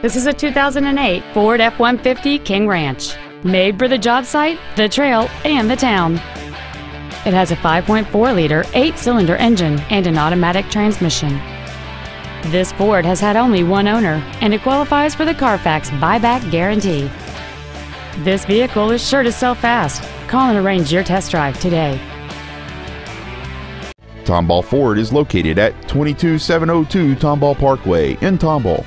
This is a 2008 Ford F-150 King Ranch. Made for the job site, the trail, and the town. It has a 5.4-liter, eight-cylinder engine and an automatic transmission. This Ford has had only one owner, and it qualifies for the Carfax buyback guarantee. This vehicle is sure to sell fast. Call and arrange your test drive today. Tomball Ford is located at 22702 Tomball Parkway in Tomball.